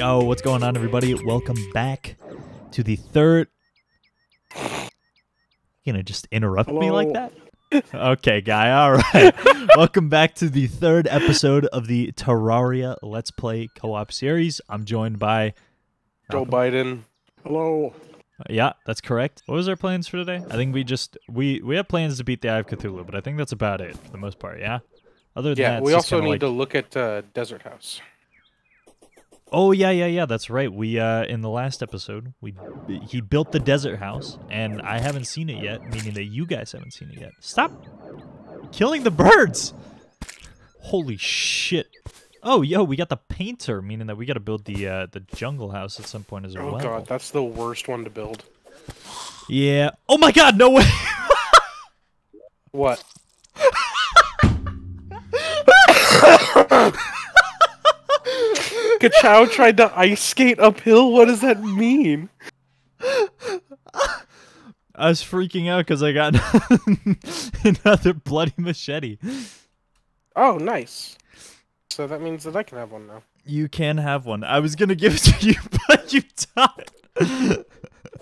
Yo, what's going on, everybody? Welcome back to the third. You gonna just interrupt me like that? Okay, guy. All right. Welcome back to the third episode of the Terraria Let's Play co-op series. I'm joined by. Joe Biden. Hello. Yeah, that's correct. What was our plans for today? I think we just we we have plans to beat the Eye of Cthulhu, but I think that's about it for the most part. Yeah. Other than Yeah, that, we also need like- to look at uh, Desert House. Oh yeah, yeah, yeah. That's right. We uh in the last episode, we he built the desert house, and I haven't seen it yet. Meaning that you guys haven't seen it yet. Stop killing the birds! Holy shit! Oh, yo, we got the painter, meaning that we got to build the uh the jungle house at some point as well. Oh god, that's the worst one to build. Yeah. Oh my god, no way! What? Kachow tried to ice skate uphill? What does that mean? I was freaking out because I got another bloody machete. Oh, nice. So that means that I can have one now. You can have one. I was gonna give it to you, but you died.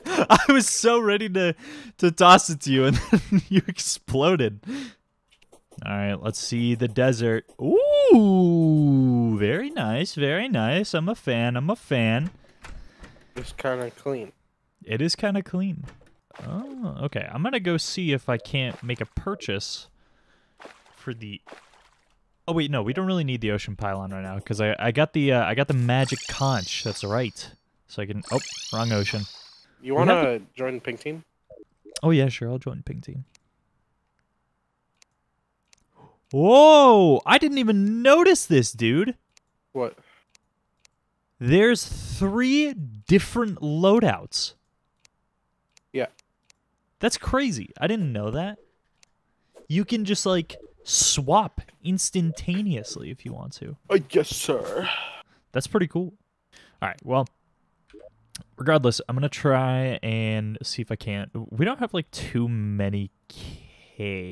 I was so ready to to toss it to you, and then you exploded. All right, let's see the desert. Ooh, very nice, very nice. I'm a fan. I'm a fan. It's kind of clean. It is kind of clean. Oh, okay. I'm gonna go see if I can't make a purchase for the. Oh wait, no, we don't really need the ocean pylon right now because I I got the uh, I got the magic conch. That's right. So I can. Oh, wrong ocean. You want to join Pink Team? Oh yeah, sure. I'll join Pink Team. Whoa! I didn't even notice this, dude. What? There's three different loadouts. Yeah. That's crazy. I didn't know that. You can just like swap instantaneously if you want to. I guess, sir. That's pretty cool. All right. Well, regardless, I'm going to try and see if I can't. We don't have like too many caves,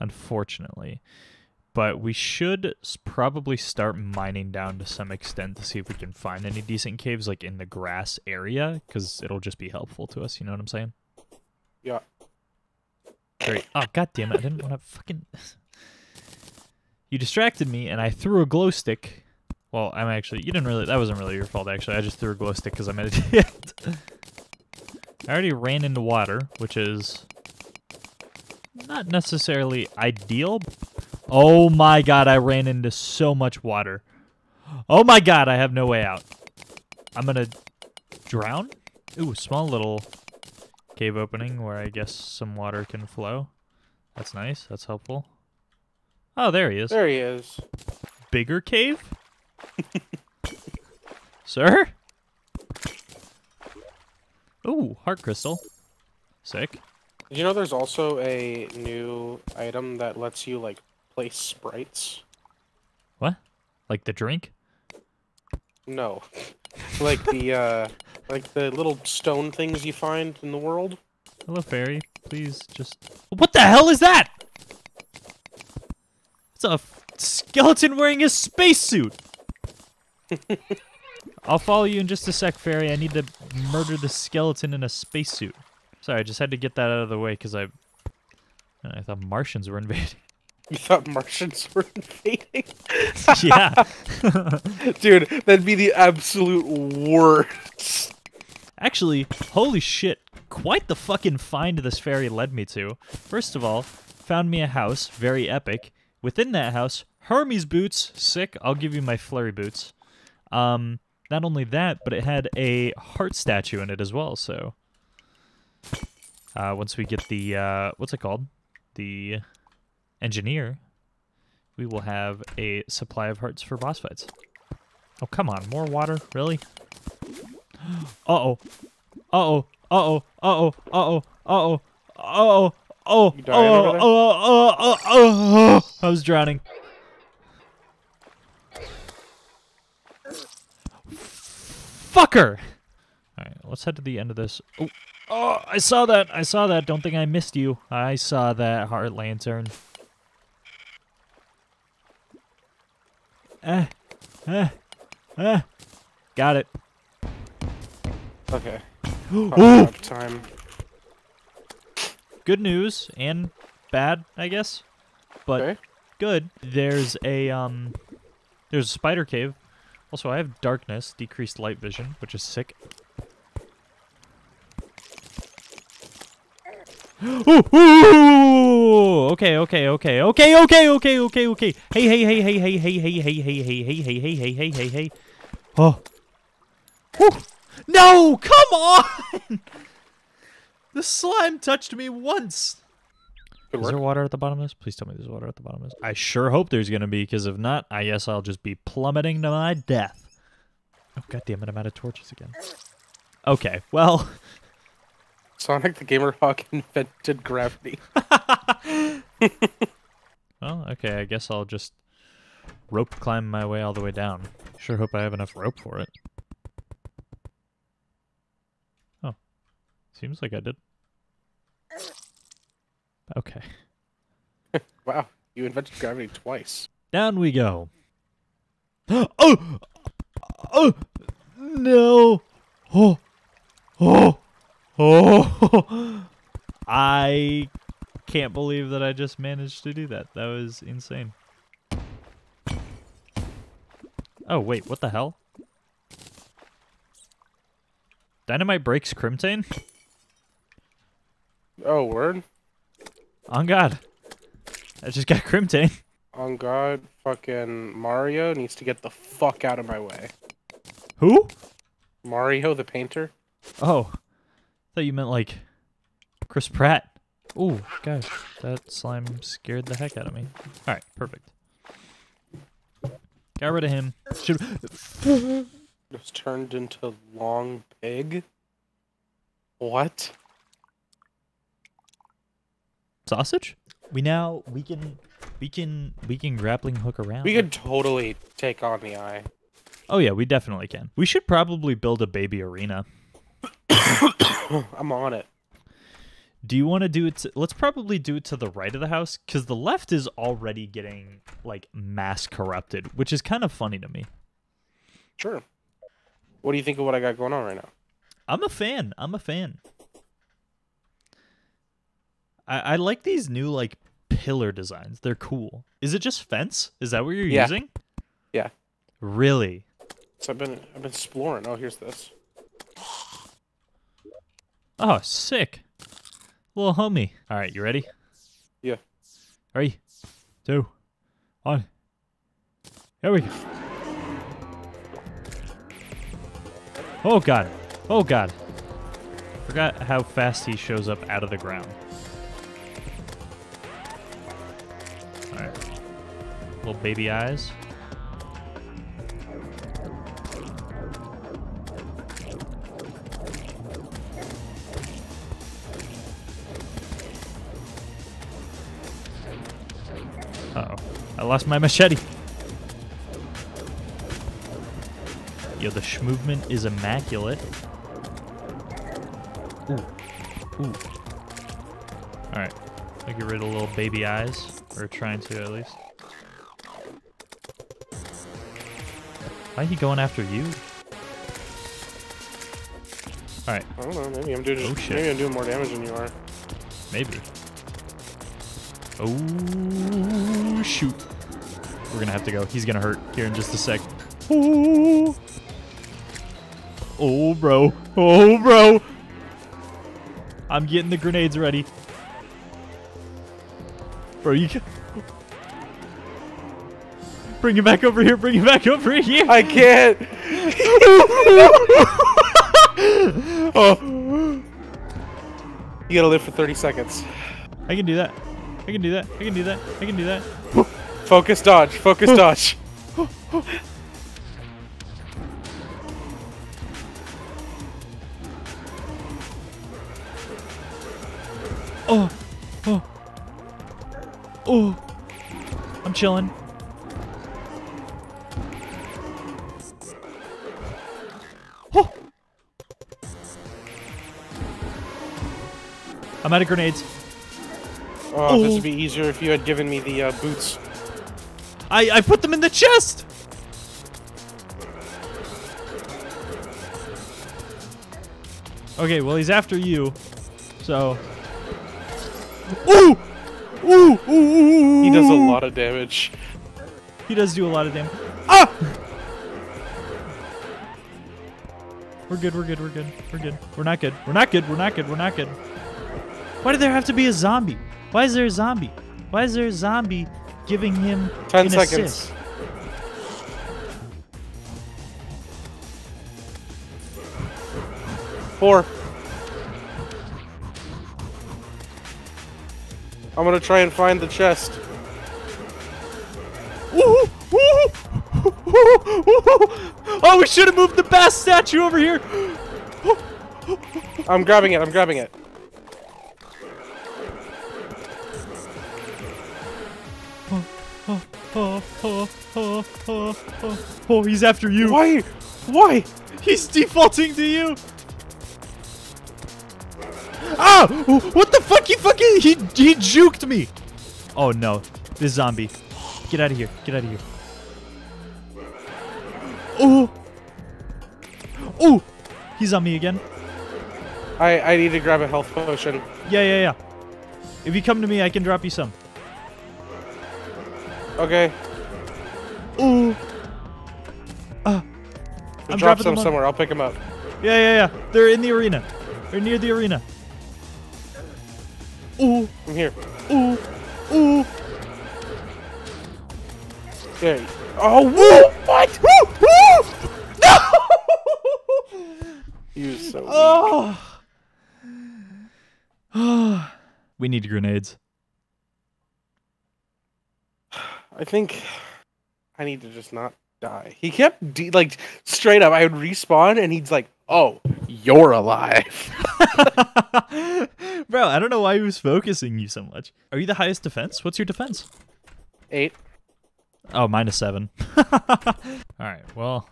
unfortunately. But we should probably start mining down to some extent to see if we can find any decent caves like in the grass area because it'll just be helpful to us. You know what I'm saying? Yeah. Great. Oh god damn it! I didn't want to fucking. You distracted me, and I threw a glow stick. Well, I'm actually. You didn't really. That wasn't really your fault, actually. I just threw a glow stick because I'm an idiot. I already ran into water, which is not necessarily ideal. Oh my god! I ran into so much water. Oh my god! I have no way out. I'm gonna drown. Ooh, small little cave opening where I guess some water can flow. That's nice. That's helpful. Oh, there he is. There he is. Bigger cave? Sir? Ooh, heart crystal. Sick. Did you know there's also a new item that lets you like place sprites? What? Like the drink? No. like the uh like the little stone things you find in the world? Hello, fairy. Please just. What the hell is that? It's a f- skeleton wearing a spacesuit. I'll follow you in just a sec, fairy. I need to murder the skeleton in a spacesuit. Sorry, I just had to get that out of the way because I. I thought Martians were invading. You thought Martians were invading? yeah. Dude, that'd be the absolute worst. Actually, holy shit, quite the fucking find this fairy led me to. First of all, found me a house, very epic. Within that house, Hermes boots, sick. I'll give you my flurry boots. Um, not only that, but it had a heart statue in it as well. So, uh, once we get the uh, what's it called, the engineer, we will have a supply of hearts for boss fights. Oh come on, more water, really? Uh oh. Uh oh. Uh oh. Uh oh. Uh oh. Uh oh. Uh oh. Oh. You dying over Oh. Oh. Oh. Oh. I was drowning. Fucker. All right, let's head to the end of this. Oh, oh, I saw that. I saw that. Don't think I missed you. I saw that heart lantern. Eh. Eh. Ah, got it. Okay. Ooh. Time. Good news and bad, I guess. But Okay. good. There's a um there's a spider cave. Also, I have darkness, decreased light vision, which is sick. Ooh, ooh, okay, okay, okay, okay, okay, okay, okay, okay. Hey, hey, hey, hey, hey, hey, hey, hey, hey, hey, hey, hey, hey, hey, hey, hey, hey. Oh. Whew. No, come on! the slime touched me once. Is there water at the bottom of this? Please tell me there's water at the bottom of this. I sure hope there's gonna be, because if not, I guess I'll just be plummeting to my death. Oh god damn it, I'm out of torches again. Okay, well, Sonic the Gamer Hawk invented gravity. well, okay, I guess I'll just rope climb my way all the way down. Sure hope I have enough rope for it. Oh, seems like I did. Okay, Wow, you invented gravity twice. down we go. oh, oh, no, oh, oh, oh! I can't believe that I just managed to do that. That was insane. Oh wait, what the hell? Dynamite breaks Crimtane? Oh, word? On God. I just got Crimtane. On God, fucking Mario needs to get the fuck out of my way. Who? Mario the painter? Oh. Thought you meant like Chris Pratt. Ooh, guys, that slime scared the heck out of me. Alright, perfect. Got rid of him. Should Was turned into long pig? What? sausage? We now we can we can we can grappling hook around. We could totally take on the eye. Oh yeah, we definitely can. We should probably build a baby arena. I'm on it. Do you want to do it? To, let's probably do it to the right of the house because the left is already getting like mass corrupted, which is kind of funny to me. Sure. What do you think of what I got going on right now? I'm a fan. I'm a fan. I, I like these new like pillar designs. They're cool. Is it just fence? Is that what you're Yeah. using? Yeah. Really? So I've been I've been exploring. Oh, here's this. Oh, sick. Little homie. All right, you ready? Yeah. Three, two, one. Here we go. Oh god. Oh god. Forgot how fast he shows up out of the ground. Alright. Little baby eyes. Lost my machete. Yo, the sh movement is immaculate. Ooh. Ooh. Alright. I'll get rid of little baby eyes. Or trying to, at least. Why he going after you? Alright, I don't know. Maybe I'm doing Oh, shit. maybe I'm doing more damage than you are. maybe. Oh, shoot. We're gonna have to go. He's gonna hurt here in just a sec. Oh, oh bro. Oh, bro. I'm getting the grenades ready. Bro, you can... Bring it back over here. Bring it back over here. I can't. oh, You gotta live for 30 seconds. I can do that. I can do that. I can do that. I can do that. Focus dodge. Focus dodge. Oh, oh, oh. I'm chilling. Oh. I'm out of grenades. Oh, this would be easier if you had given me the uh, boots. I, I put them in the chest! Okay, well, he's after you, so... Ooh! Ooh! Ooh! ooh. He does a lot of damage. He does do a lot of damage. Ah! We're good, we're good, we're good, we're good. We're not good, we're not good, we're not good, we're not good. Why did there have to be a zombie? Why is there a zombie? Why is there a zombie giving him Ten an seconds. assist? Four. I'm gonna try and find the chest. Oh, we should have moved the bass statue over here. I'm grabbing it. I'm grabbing it. Oh, oh, oh. oh, he's after you. Why? Why? He's defaulting to you. Ah! What the fuck? He fucking he he juked me. Oh no, this zombie. Get out of here. Get out of here. Oh. Oh. He's on me again. I I need to grab a health potion. Yeah, yeah, yeah. If you come to me, I can drop you some. Okay. Ooh. Ah. I'm drop dropping some them somewhere. I'll pick them up. Yeah, yeah, yeah. They're in the arena. They're near the arena. Ooh, I'm here. ooh, ooh. Yeah. Oh, whoa! What? Woo! Woo! No! You so weak. Oh. we need grenades. I think I need to just not die. He kept de- like straight up. I would respawn, and he's like, "Oh, you're alive." Bro, I don't know why he was focusing you so much. Are you the highest defense? What's your defense? Eight. Oh, minus seven. All right. Well,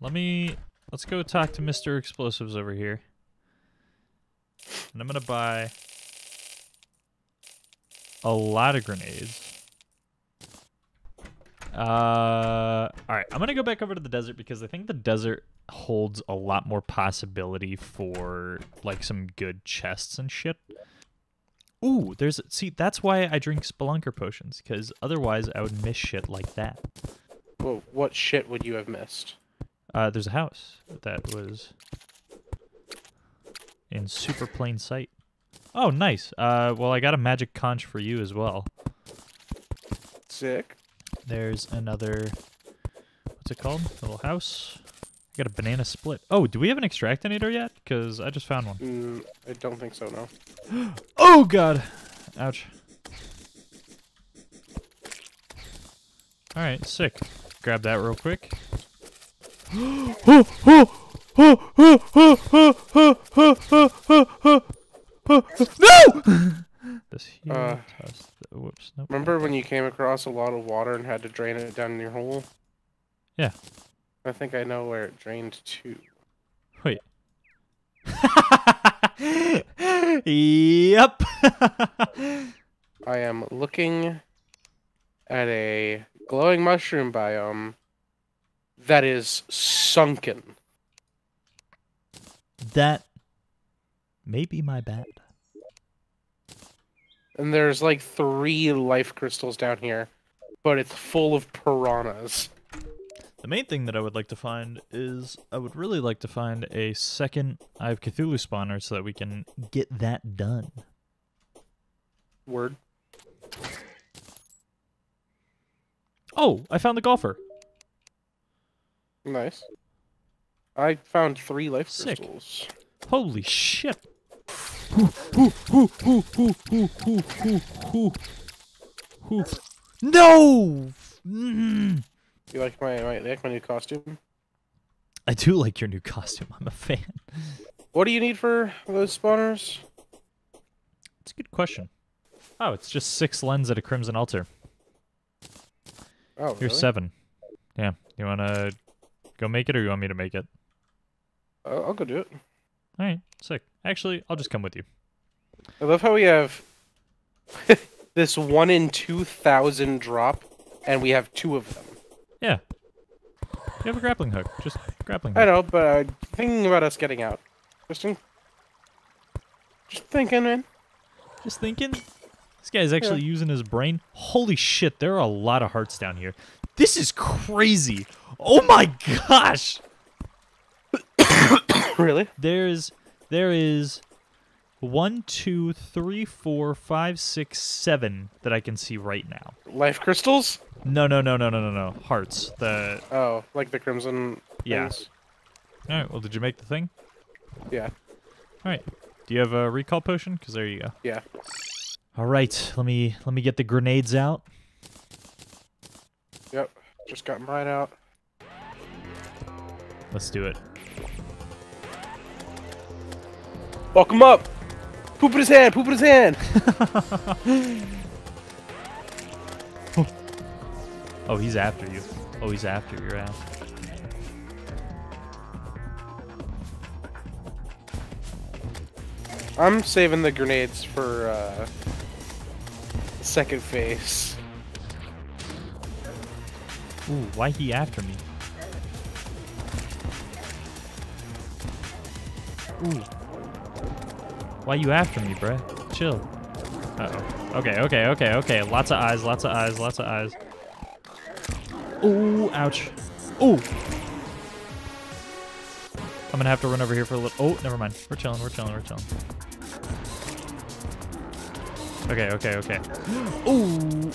let me let's go talk to Mr. Explosives over here, and I'm gonna buy a lot of grenades. Uh, all right. I'm gonna go back over to the desert because I think the desert holds a lot more possibility for like some good chests and shit. Ooh, there's see that's why I drink spelunker potions because otherwise I would miss shit like that. Well, what shit would you have missed? Uh, there's a house that was in super plain sight. Oh, nice. Uh, well, I got a magic conch for you as well. Sick. There's another. What's it called? Little house. I got a banana split. Oh, do we have an extractinator yet? Because I just found one. Mm, I don't think so. No. Oh god. Ouch. Alright, sick. Grab that real quick. no! this here. Uh, the- whoops. Nope. Remember when you came across a lot of water and had to drain it down in your hole? Yeah. I think I know where it drained to. Wait. yep. I am looking at a glowing mushroom biome that is sunken. that may be my bad. And there's like three life crystals down here, but it's full of piranhas. The main thing that I would like to find is I would really like to find a second Eye of Cthulhu spawner so that we can get that done. Word. Oh, I found the golfer. Nice. I found three life Sick. crystals. Holy shit. No! Mm. You like my, you like my new costume? I do like your new costume. I'm a fan. What do you need for those spawners? It's a good question. Oh, it's just six lens at a crimson altar. Oh, Here's really? seven. Yeah. You wanna go make it or you want me to make it? I'll, I'll go do it. Alright, sick. Actually, I'll just come with you. I love how we have this one in two thousand drop, and we have two of them. Yeah. You have a grappling hook. Just grappling hook. I know, but I'm thinking about us getting out. Just in, Just thinking, man. Just thinking. This guy's actually using his brain. Holy shit, there are a lot of hearts down here. This is crazy. Oh my gosh. really? There's there is one, two, three, four, five, six, seven that I can see right now. Life crystals? No, no, no, no, no, no, no. Hearts. The Oh, like the crimson. Yeah. things? all right. Well, did you make the thing? Yeah. All right. Do you have a recall potion? Because there you go. Yeah. All right. Let me let me get the grenades out. Yep. Just got mine out. Let's do it. Walk him up. Poop in his hand. Poop in his hand. Oh, he's after you. Oh, he's after your ass. I'm saving the grenades for uh, second phase. Ooh, why he after me? Ooh. Why you after me, bruh? Chill. Uh-oh. Okay, okay, okay, okay. Lots of eyes, lots of eyes, lots of eyes. Ooh, ouch. Ooh. I'm gonna have to run over here for a little. Oh, never mind. We're chilling, we're chilling, we're chilling. Okay, okay, okay. Ooh.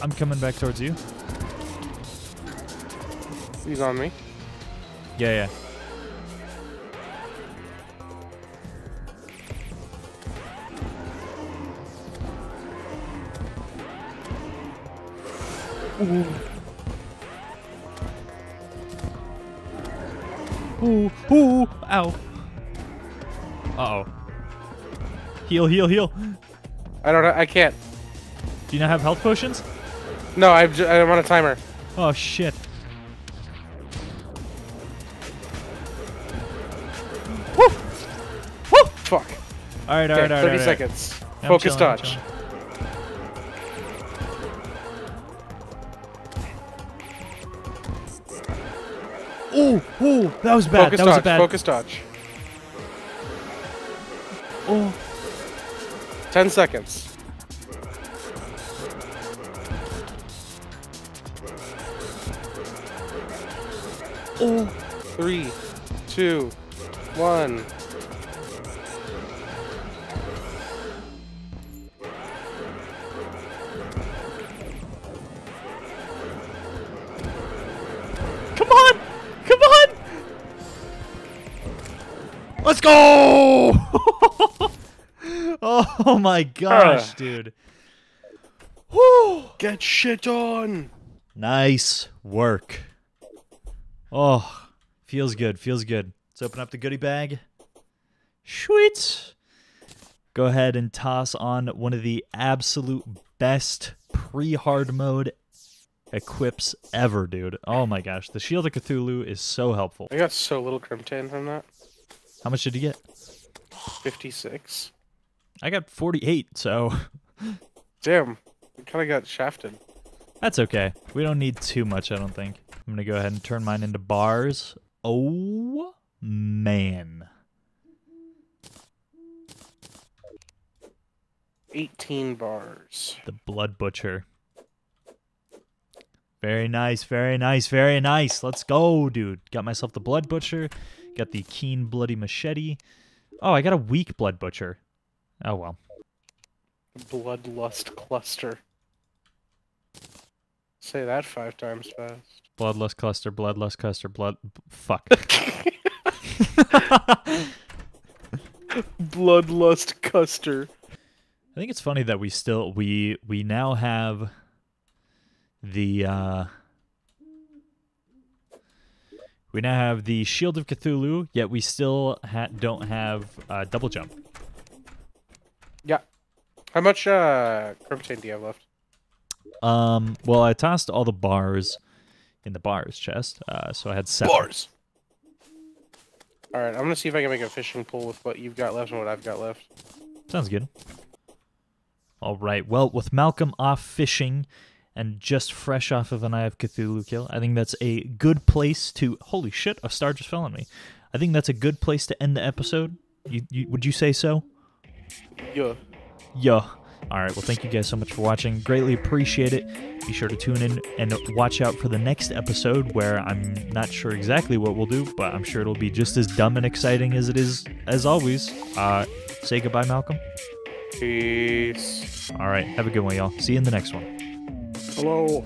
I'm coming back towards you. He's on me. Yeah, yeah. Ooh, ooh, ooh, ow. Uh-oh. Heal, heal, heal. I don't. I can't. Do you not have health potions? No, I've j- I'm on a timer. Oh, shit. Woo! Woo! Fuck. All right, all Okay, right, all right. 30 all right. seconds. I'm Focus chilling, I'm Ooh, that was bad. Focus that was a bad. Focus touch. Oh, 10 seconds. oh. Three, two, one. Go! oh my gosh, Uh. dude. Woo! Get shit on. Nice work. Oh, feels good, feels good. Let's open up the goodie bag. Sweet. Go ahead and toss on one of the absolute best pre-hard mode equips ever, dude. Oh my gosh, the Shield of Cthulhu is so helpful. I got so little Crimtane from that. How much did you get? 56. I got 48, so Damn. I kind of got shafted. that's okay. We don't need too much, I don't think. I'm going to go ahead and turn mine into bars. Oh, man. 18 bars. The Blood Butcher. Very nice, very nice, very nice. Let's go, dude. Got myself the Blood Butcher. Got the Keen Bloody Machete. Oh, I got a weak Blood Butcher. Oh, well. Bloodlust cluster. Say that five times fast. Bloodlust Cluster, Bloodlust Cluster, Blood. Fuck. Bloodlust Custer. I think it's funny that we still we we now have the uh we now have the Shield of Cthulhu, yet we still ha- don't have uh, double jump. Yeah. How much uh Crimtane do you have left? Um, well, I tossed all the bars in the bars chest, uh, so I had seven. Bars. Alright, I'm gonna see if I can make a fishing pole with what you've got left and what I've got left. Sounds good. All right. Well, with Malcolm off fishing and just fresh off of an Eye of Cthulhu kill, I think that's a good place to. Holy shit! A star just fell on me. I think that's a good place to end the episode. You, you, would you say so? Yeah. Yeah. All right. Well, thank you guys so much for watching. Greatly appreciate it. Be sure to tune in and watch out for the next episode where I'm not sure exactly what we'll do, but I'm sure it'll be just as dumb and exciting as it is as always. Uh, say goodbye, Malcolm. Peace. All right. Have a good one, y'all. See you in the next one. Hello.